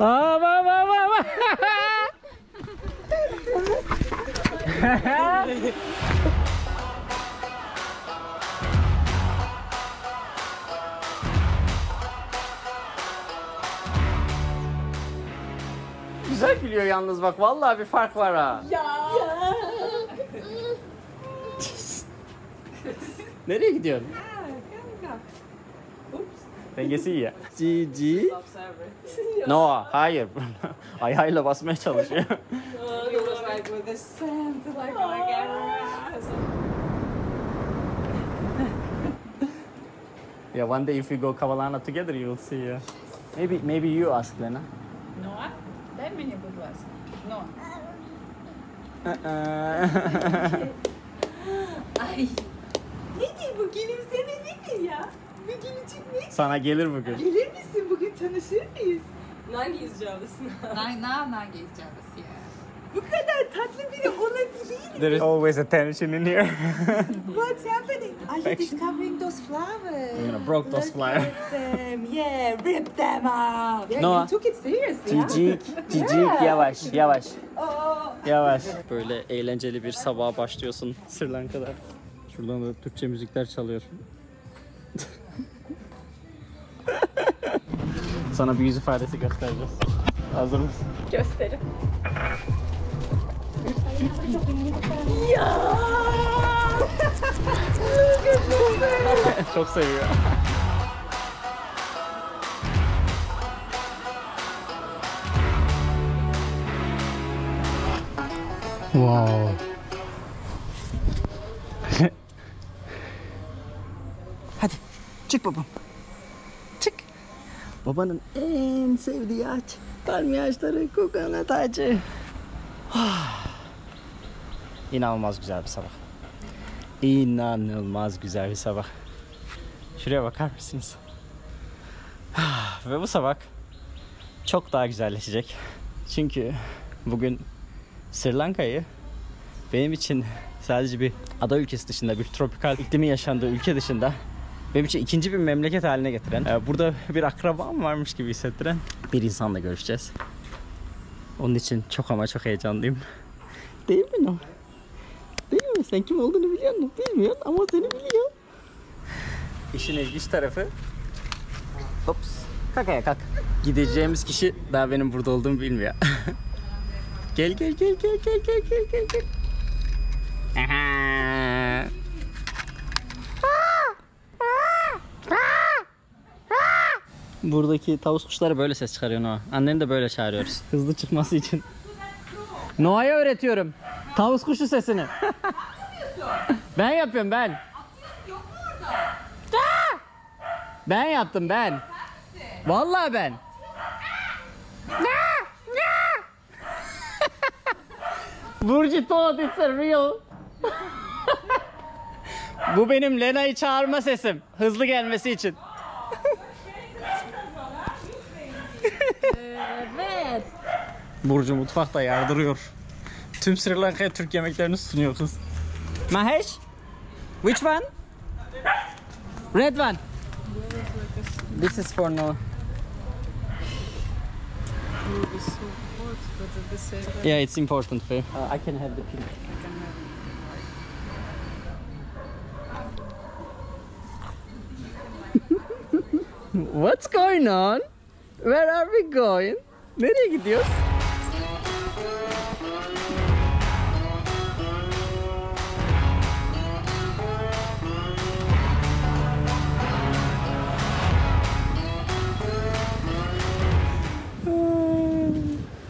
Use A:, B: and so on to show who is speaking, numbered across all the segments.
A: Aa bak bak bak bak. Güzel gülüyor yalnız bak vallahi bir fark var ha. Nereye gidiyorsun? Dengesi iyi ya. Cici. No, hayır. Ayağıyla basmaya çalışıyor. yeah, one day if you go Kavalana together, you'll see. Yeah. Maybe, maybe you ask Lena.
B: No, ben meni буду ask. No.
A: Uh-uh.
B: Ay. Nedir bu gelim seni nedir ya? Bugün için ne?
A: Sana gelir bugün.
B: Gelir misin bugün tanışır mıyız? Nay, na, Nergis Javas ya. Bu kadar tatlı biri olabilir.
A: There is always a tension in here.
B: What's happening? Are you discovering those flowers?
A: I'm gonna broke those flowers.
B: them. Yeah, rip them out. Yeah,
A: Noah.
B: you took it seriously?
A: Cicik, cicik yavaş, yavaş.
B: Oh.
A: Yavaş. Böyle eğlenceli bir sabaha başlıyorsun Sri Lanka'da. Şuradan da Türkçe müzikler çalıyor. Sana bir yüz ifadesi göstereceğiz. Hazır mısın?
C: Gösterin.
A: Çok seviyor. Wow. Hadi çık babam. Babanın en sevdiği ağaç. Palmiye ağaçları, kokonat ağacı. Ah. İnanılmaz güzel bir sabah. İnanılmaz güzel bir sabah. Şuraya bakar mısınız? Ve bu sabah çok daha güzelleşecek. Çünkü bugün Sri Lanka'yı benim için sadece bir ada ülkesi dışında, bir tropikal iklimin yaşandığı ülke dışında benim için ikinci bir memleket haline getiren, e, burada bir akrabam varmış gibi hissettiren bir insanla görüşeceğiz. Onun için çok ama çok heyecanlıyım. Değil mi no? Değil mi? Sen kim olduğunu biliyor musun? Bilmiyorsun ama seni biliyor. İşin ilginç tarafı Ops. Kalk ayağa kalk. Gideceğimiz kişi daha benim burada olduğumu bilmiyor. gel gel gel gel gel gel gel gel. Aha. Buradaki tavus kuşları böyle ses çıkarıyor Noah. Anneni de böyle çağırıyoruz. Hızlı çıkması için. Noah'ya öğretiyorum. Tavus kuşu sesini. ben yapıyorum ben. Ben yaptım ben. Vallahi ben. Burcu thought it's a real. Bu benim Lena'yı çağırma sesim. Hızlı gelmesi için.
B: Evet.
A: Burcu mutfakta yardırıyor. Tüm Sri Lanka'ya Türk yemeklerini sunuyor kız. Mahesh? Which one? Red one. This is for Noah. Yeah, it's important for you. Uh, I can have the pink. What's going on? Where are we going? Nereye gidiyoruz?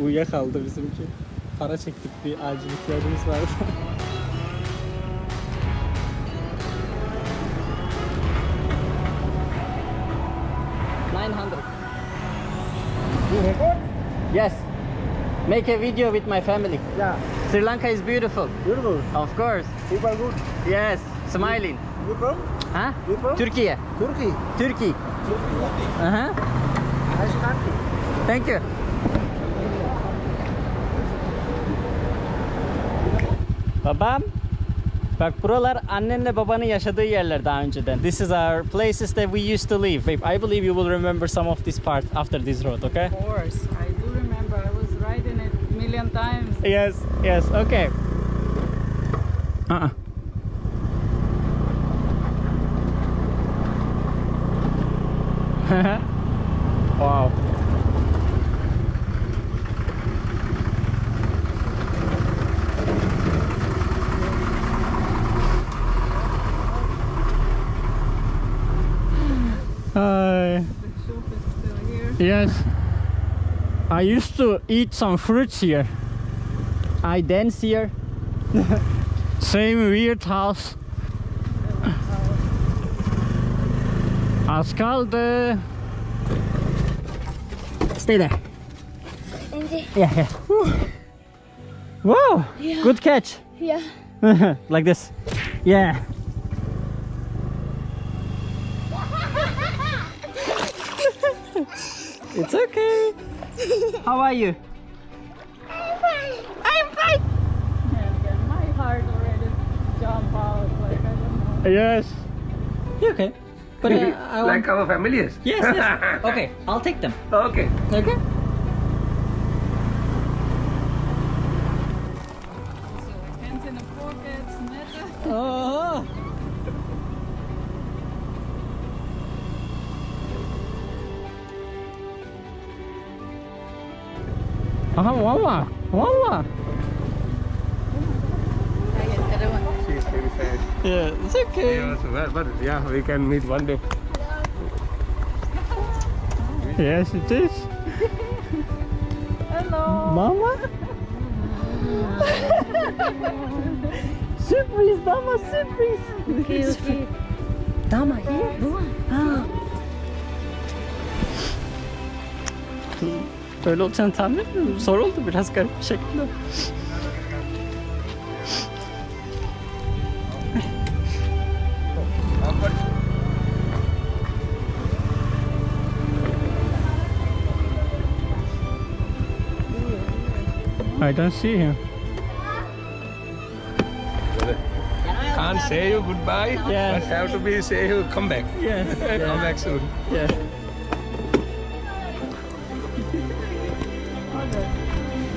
A: Uyuyakaldı bizimki. Para çektik bir acil ihtiyacımız vardı. Make a video with my family.
D: Yeah,
A: Sri Lanka is beautiful.
D: beautiful.
A: Of course.
D: People good.
A: Yes. Smiling.
D: You from?
A: Huh?
D: You from?
A: Türkiye.
D: Turkey.
A: Turkey. Uh-huh.
D: Nice country.
A: Thank you. Babam. Bak buralar annenle babanın yaşadığı yerler daha önceden. This is our places that we used to live. I believe you will remember some of this part after this road, okay?
D: Of course, I million times.
A: Yes, yes, okay. Uh-uh. wow.
D: Uh,
A: yes. I used to eat some fruits here. I dance here. Same weird house. Ascalde. Stay there. Yeah, yeah. Whew. Wow. Good catch.
B: Yeah.
A: like this. Yeah. it's okay. How are you?
B: I'm fine.
D: And again, my heart already jump out. Like, I don't know.
A: Yes. You okay? But uh, I want...
E: like our families.
A: Yes, yes. Okay, I'll take them.
E: okay.
A: Okay. Valla. Valla.
E: She's very sad.
A: Yeah, it's okay.
E: Yes, well, but yeah, we can meet one day.
A: Yes, it is.
D: Hello.
A: Mama? sürpriz Dama sürpriz.
B: Okay, okay.
A: Dama here? Ha. Ah. Hmm. Böyle olacağını tahmin etmiyorum. Zor oldu biraz garip bir şekilde. I don't see him.
E: Can't say you goodbye.
A: Yes.
E: But have to be say you come back.
A: Yes.
E: come back soon.
A: Yeah.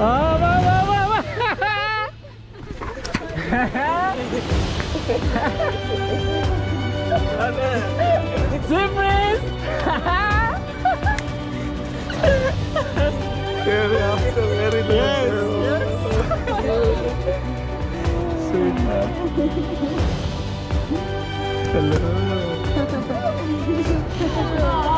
A: Surprise!
E: very yes,
A: yes.
E: Sweet man.
A: Hello.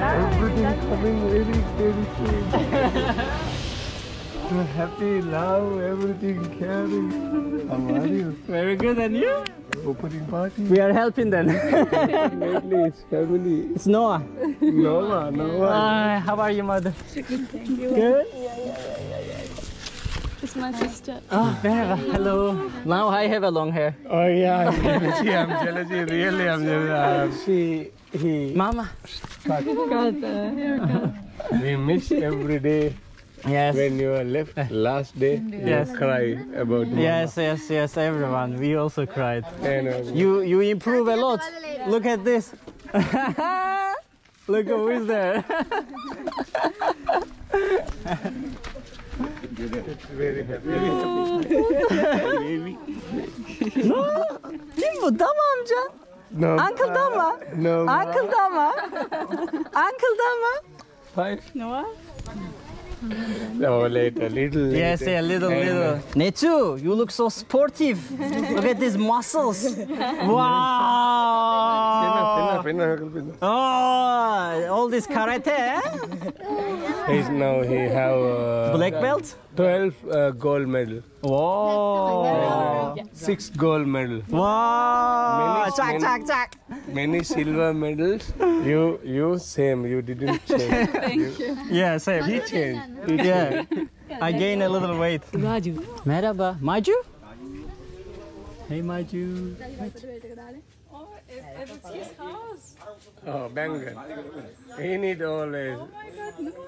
E: Everything coming very, very soon. You're happy, love, everything caring. How are you?
A: Very good, and you?
E: Opening party.
A: We are helping them.
E: Lately it's family.
A: it's Noah.
E: Nova, Nova.
A: Uh, how are you, mother? Good. Thank you. Good? Yeah, yeah, yeah, yeah.
B: It's my sister.
A: Oh, merhaba. Hello. Now I have a long hair.
E: Oh yeah, I'm jealous. I'm jealous. Really, I'm jealous. She, he,
A: Mama.
D: Got a haircut.
E: we miss every day.
A: Yes.
E: When you are left last day,
A: Yes.
E: you cry about mama.
A: Yes, yes, yes, everyone. We also cried.
E: Uh,
A: You you improve a lot. Look at this. Look who is there.
E: very happy.
A: No. Kim bu? Dama amca.
E: No.
A: Uncle Dama.
E: No.
A: Uncle Dama. Uncle Dama.
E: Five.
D: Noah?
E: No, later, little. Later.
A: Yes, yeah, little,
E: And,
A: little. Netu, you look so sportive. Look at these muscles. Wow.
E: pinna, pinna, uncle, pinna.
A: Oh, all this karate, eh?
E: He's now he have uh,
A: Black belt?
E: 12 uh, gold medal,
A: Whoa.
E: Six gold medal,
A: Wow.
E: Many-
A: Chak,
E: many-
A: chak, chak.
E: many silver medals. You you same. You didn't change.
D: Thank you.
A: Yeah, same.
E: He changed.
A: Yeah. I gained a little weight.
C: Raju.
A: Merhaba. Maju? Hey Maju.
D: Oh, it, it's his house.
E: Oh, Bengal. He need always.
D: Oh my god, Noah.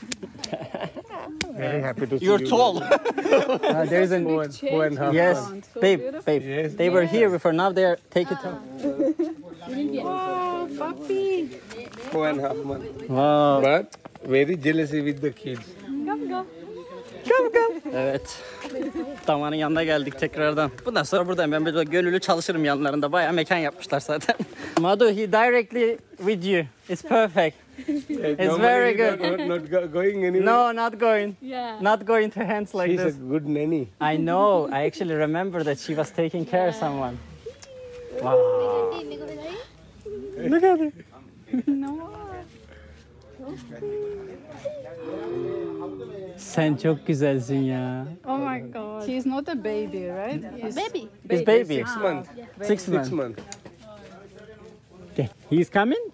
E: Very happy to see
A: You're
E: you.
A: tall. Uh, there is an
E: Four and, four and a half.
A: yes,
D: around. So
A: babe,
D: beautiful.
A: babe.
E: Yes.
A: They were here before. Now they're take it out.
D: Oh, puppy.
E: Four and a half months.
A: Wow.
E: But very jealousy with the kids.
D: Come, go.
A: Evet. Damanın yanına geldik tekrardan. Bundan sonra buradayım. Ben böyle gönüllü çalışırım yanlarında. Bayağı mekan yapmışlar zaten. Madu, he directly with you. It's perfect.
E: It's
A: very good.
E: Not, not go- going anywhere.
A: No, not going.
D: Yeah.
A: Not going to hands like
E: She's a
A: this.
E: good nanny.
A: I know. I actually remember that she was taking care of someone. Wow. Look at it.
D: No.
A: Sen çok güzelsin ya.
D: Oh my god. He's not a baby, right? He's
B: Baby.
A: His baby.
E: Six months.
A: Six
E: Six
A: months.
E: months.
A: Okay. He's coming?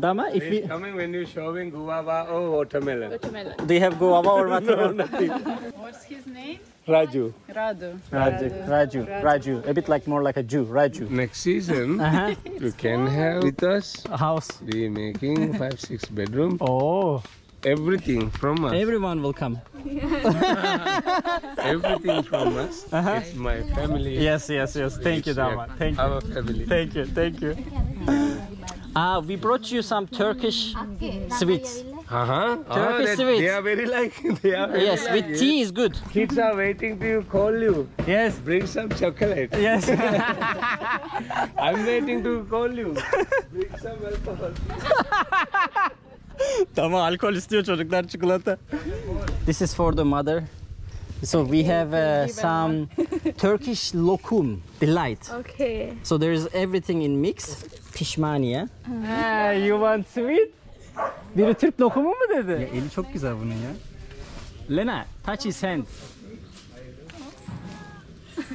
A: Dama, if
E: He's
A: we,
E: coming when you're showing guava or watermelon. Watermelon.
A: do you have guava or watermelon?
D: What's his name?
E: Raju.
D: Radu.
A: Raju, Raju, Raju. A bit like more like a Jew, Raju.
E: Next season,
A: Uh-huh.
E: you can have with us.
A: A house.
E: We making five, six bedroom.
A: Oh,
E: Everything from us.
A: everyone will come.
E: Everything from us. It's my family.
A: Yes, yes, yes. Thank you, Dama. Thank you.
E: Our family.
A: Thank you, thank you. Ah, we brought you some Turkish sweets.
E: Uh-huh.
A: Turkish
E: that-
A: sweets.
E: They are very like. They are very
A: Yes,
E: like,
A: with
E: yes.
A: tea is good.
E: Kids are waiting to call you.
A: Yes,
E: Bring some chocolate.
A: yes.
E: I'm waiting to call you. Bring some alcohol.
A: Tamam alkol istiyor çocuklar çikolata. This is for the mother. So we have uh, some Turkish lokum delight.
D: Okay.
A: So there is everything in mix. Pişmaniye. Ah, you want sweet? Biri Türk lokumu mu dedi? Ya eli çok güzel bunun ya. Lena, touch his hand.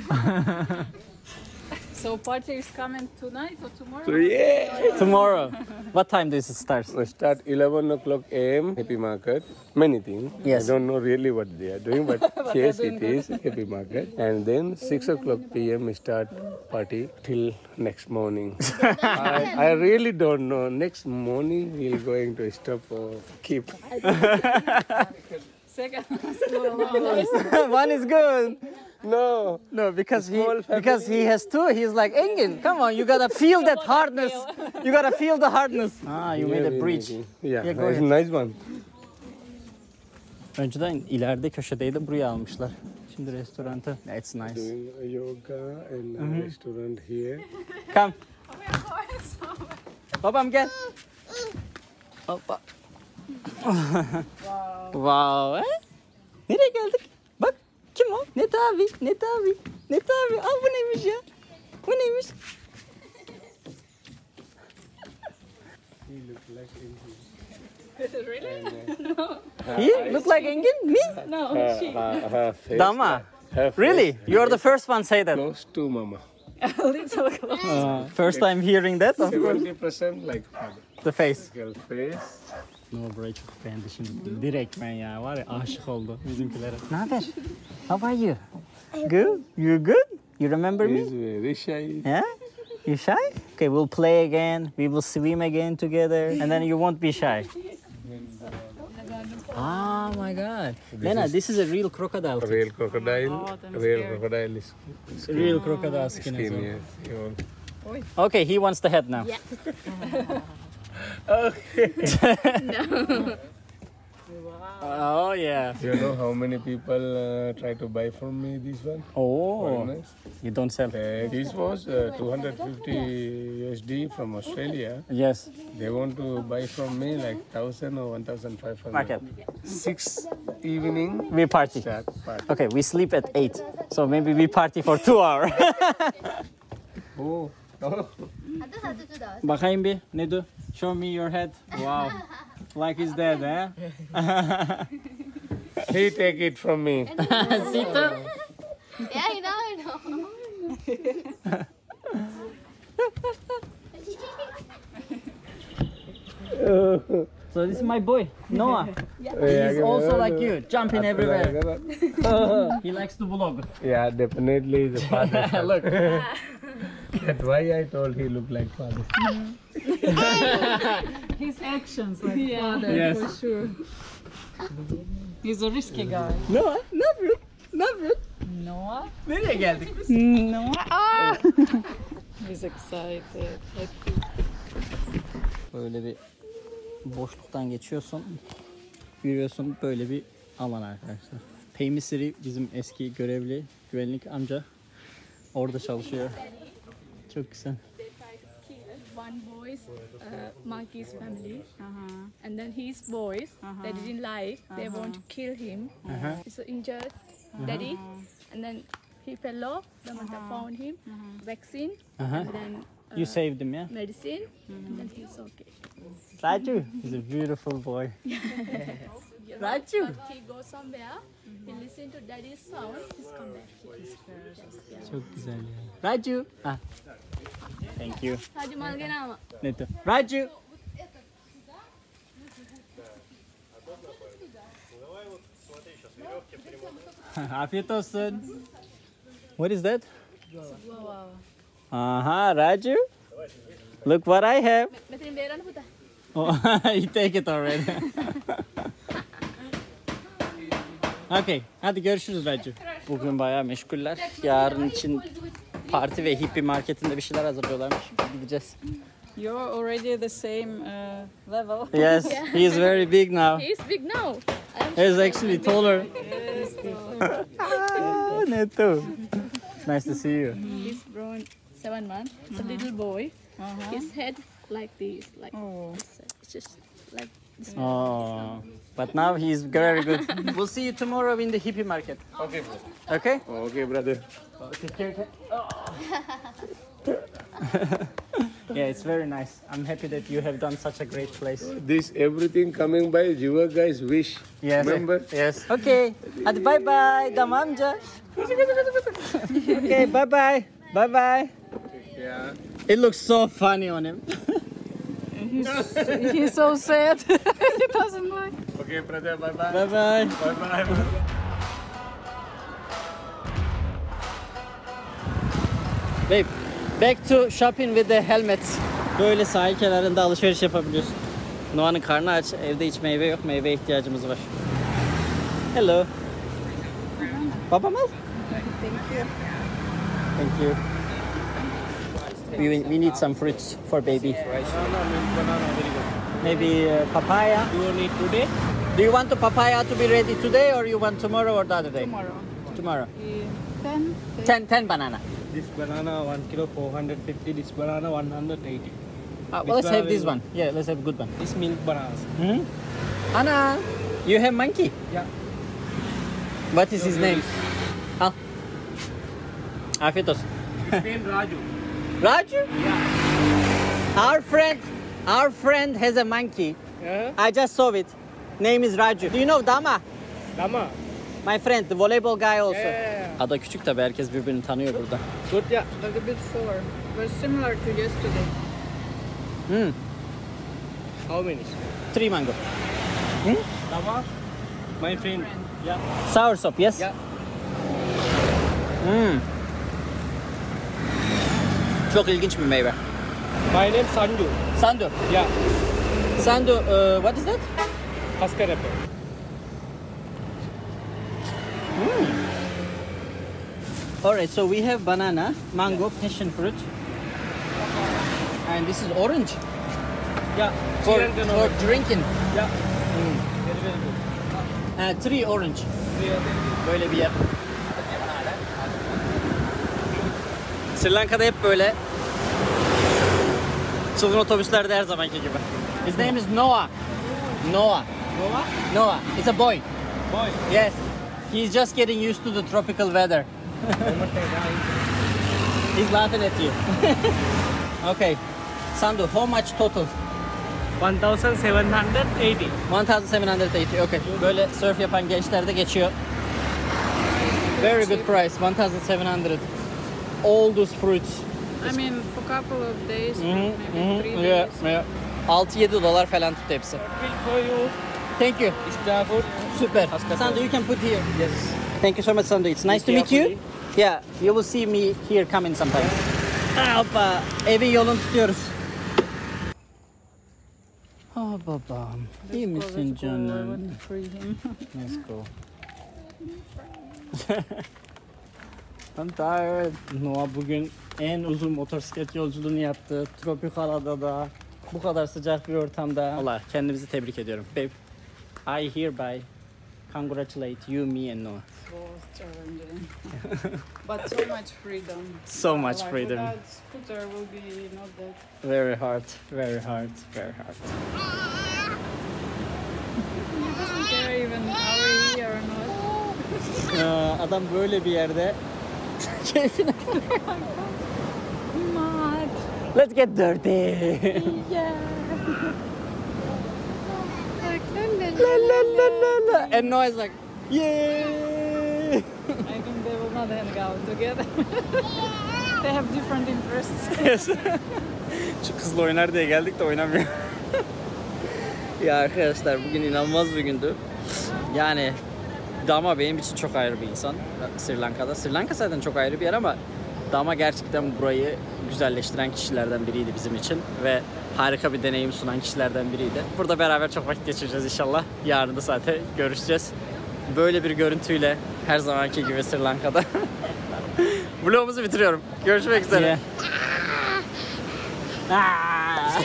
D: So party is coming tonight or tomorrow?
E: So yeah.
A: Tomorrow. What time does it start?
E: We start 11 o'clock a.m. Happy Market. Many things.
A: Yes.
E: I don't know really what they are doing, but yes, it is Happy Market. And then 6 o'clock p.m. we start party till next morning. I, I really don't know. Next morning we're going to stop or keep.
D: Second.
A: One is good.
E: No.
A: No, because he because he has two. He's like Engin. Come on, you gotta feel that hardness. You gotta feel the hardness. Ah, you made a bridge.
E: Yeah,
A: Yeah, go ahead.
E: nice one.
A: Önceden ileride köşedeydi buraya almışlar. Şimdi restoranta. It's nice.
E: Doing yoga and
A: Mm-hmm.
E: a restaurant here.
A: Come. Babam gel. Hoppa. wow. He? Nereye geldik? Bak kim o? Net abi. Net abi. Net abi. Aa ah, bu neymiş ya? Bu neymiş?
E: He looks like uh,
A: He look like Engin? Me?
D: No,
E: her,
D: she.
E: her, her face.
A: Dama.
E: Her face
A: Really? You're the first one say that.
E: Close to mama.
D: A little close.
A: Uh, first time hearing that Of
E: 70% like father.
A: The face.
E: Girl face.
A: No burayı çok beğendi şimdi. Direkt ben ya var ya aşık oldu bizimkilere. Ne haber? How are you? Good? You're good? You remember me?
E: He's very shy.
A: Yeah? You shy? Okay, we'll play again. We will swim again together. And then you won't be shy. Oh my god. Lena, this is a real crocodile.
E: Real crocodile.
D: Oh, I'm
E: real
D: scared.
E: crocodile is
A: Real crocodile skin as
E: skin.
A: well.
E: Yes. You want-
A: Okay, he wants the head now. Oh yeah.
E: You know how many people uh, try to buy from me this one?
A: Oh,
E: Foreigners.
A: you don't sell.
E: Uh, this was uh, 250 USD from Australia.
A: Yes.
E: They want to buy from me like 1000 or 1500.
A: Market.
E: Six evening
A: We party.
E: start party.
A: Okay, we sleep at 8. So maybe we party for 2 hours.
E: Oh. oh.
A: Bakayım bir. Ne do? Show me your head. Wow. Like his dad, eh?
E: He take it from me.
A: Sito?
B: Yeah, I know, I know.
A: So this is my boy, Noah. He's also like you, jumping everywhere. He likes to vlog.
E: Yeah, definitely the father.
A: Look.
E: That's why I told he looked like father.
D: His actions like father
A: Yes.
D: for sure. He's a risky guy.
A: Noah? Ne yapıyorsun?
D: Noah?
A: Nereye geldik biz?
D: Noah? He's excited. Happy.
A: Böyle bir boşluktan geçiyorsun. Yürüyorsun böyle bir alan arkadaşlar. Payme Siri bizim eski görevli güvenlik amca orada çalışıyor. Çok güzel.
F: one boy's uh, monkey's family,
D: Uh-huh.
F: and then his boys they didn't like. They uh-huh. want to kill him.
A: Aha.
F: He's an injured uh-huh. daddy, and then he fell off. The mother found him, vaccine,
A: Aha.
F: and then uh,
A: You saved him yeah?
F: medicine, and then he's okay.
A: Raju. He's a beautiful boy. Raju.
F: But he goes somewhere. He listen to daddy's sound. He's come back here. Yes,
A: Çok güzel ya. Raju. Ah. Thank you.
F: Hadi malgenama.
A: Ne tu? Raju. Afiyet olsun. What is that? Aha, Raju. Look what I have.
F: Metin beran puta.
A: Oh, you take it already. okay, hadi görüşürüz Raju. Bugün bayağı meşguller. Yarın için parti ve hippie marketinde bir şeyler hazırlıyorlarmış. Gideceğiz.
D: You're already the same uh, level.
A: Yes, he is very big now.
F: He's big now. I'm
A: He's actually taller. ah, Neto. Nice to see you.
F: He's grown seven months. It's a little boy. His head like this, like
D: Oh.
F: it's, it's just like this.
A: Oh, but now he's very good. we'll see you tomorrow in the hippie market.
E: Okay, bro.
A: Okay?
E: Okay, brother. take care.
A: yeah, it's very nice. I'm happy that you have done such a great place.
E: This everything coming by your guys' wish.
A: Yes.
E: Remember?
A: Yes. Okay. Hadi bye bye. Dam amca. okay, bye bye. Bye bye.
E: Yeah.
A: It looks so funny on him.
D: He's, he's so sad. he doesn't like.
E: Okay, brother. Bye bye.
A: Bye bye.
E: Bye bye.
A: Babe, back to shopping with the helmet. Böyle sahil kenarında alışveriş yapabiliyorsun. Noah'nın karnı aç, evde hiç meyve yok, meyve ihtiyacımız var. Hello. Babam al. Thank you. We, we need some fruits for baby. Maybe uh, papaya.
G: You need today?
A: Do you want the papaya to be ready today or you want tomorrow or the other day?
D: Tomorrow.
A: Tomorrow.
D: Ten.
A: 10, 10 banana.
G: This banana 1 kilo 450, this banana 180.
A: Uh, well, let's have this
G: you
A: one. Yeah, let's have a good one.
G: This milk bananas.
A: Hmm? Anna, you have monkey.
G: Yeah.
A: What is his name? Al. Afiyet olsun.
G: His name Raju.
A: Raju?
G: Yeah.
A: Our friend, our friend has a monkey.
G: Yeah.
A: I just saw it. Name is Raju. Do you know Dama?
G: Lama.
A: My friend, the volleyball guy also.
G: Yeah.
A: Ada küçük tabi herkes birbirini tanıyor burada.
G: Good, yeah.
D: A little bit four. But similar to yesterday.
A: Hmm.
G: How many?
A: Three mango.
G: Lama? My friend. Yeah.
A: Sour soup, yes?
G: Yeah.
A: Hmm. Çok ilginç bir meyve.
G: My name Sandu.
A: Sandu.
G: Yeah.
A: Sandu, uh, what is that?
G: Husker apple.
A: Alright, so we have banana, mango, passion fruit. And this is orange
G: Yeah.
A: for, for drinking.
G: Yeah. Very, very good.
A: Uh, three orange. Böyle bir yer. Sri Lanka'da hep böyle çılgın otobüslerde her zamanki gibi. His name is Noah. Noah.
G: Nova?
A: Noah. It's a boy.
G: Boy.
A: Yes. He's just getting used to the tropical weather. He's laughing at you. okay. Sandu, how much total?
G: 1780.
A: 1780. Okay. Böyle surf yapan gençler de geçiyor. Very good price. 1700. All those fruits.
D: I mean, for a couple of days,
A: Mhm,
D: maybe
A: mhm,
D: three
A: yeah,
D: days.
A: yeah. 6-7 dolar falan tut hepsi.
G: You.
A: Thank you.
G: Extra food.
A: Super. Sandu, you can put here. Yes. Thank you so much, Sandu. It's nice to meet you. Yeah, you will see me here coming sometimes. Hoppa. Evin yolunu tutuyoruz. Ah babam. İyi misin canım? Let's go. I'm tired. Noah bugün en uzun motosiklet yolculuğunu yaptı. Tropikal adada. Bu kadar sıcak bir ortamda. Allah kendimizi tebrik ediyorum. Babe, I hereby congratulate you, me and Noah.
D: was challenging. but so much freedom.
A: So much
D: Like,
A: freedom.
D: Without scooter will be not that.
A: Very hard, very hard, very hard.
D: He doesn't care even are we here or not.
A: Ee, adam böyle bir yerde keyfine
D: Mad.
A: Let's get dirty.
D: Yeah.
A: La la la la la. And Noah's like, yay.
D: I think they will not hang out together. they have different interests.
A: Şu kızla oynar diye geldik de oynamıyor. ya arkadaşlar bugün inanılmaz bir gündü. Yani Dama benim için çok ayrı bir insan Sri Lanka'da. Sri Lanka zaten çok ayrı bir yer ama Dama gerçekten burayı güzelleştiren kişilerden biriydi bizim için ve harika bir deneyim sunan kişilerden biriydi. Burada beraber çok vakit geçireceğiz inşallah. Yarın da zaten görüşeceğiz. Böyle bir görüntüyle her zamanki gibi Sri Lanka'da. Vlogumuzu bitiriyorum. Görüşmek üzere. Ah!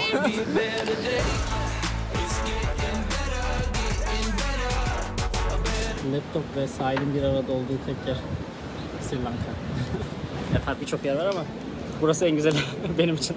A: Laptop ve sahilin bir arada olduğu tek yer Sri Lanka. ya tabii birçok yer var ama burası en güzeli benim için.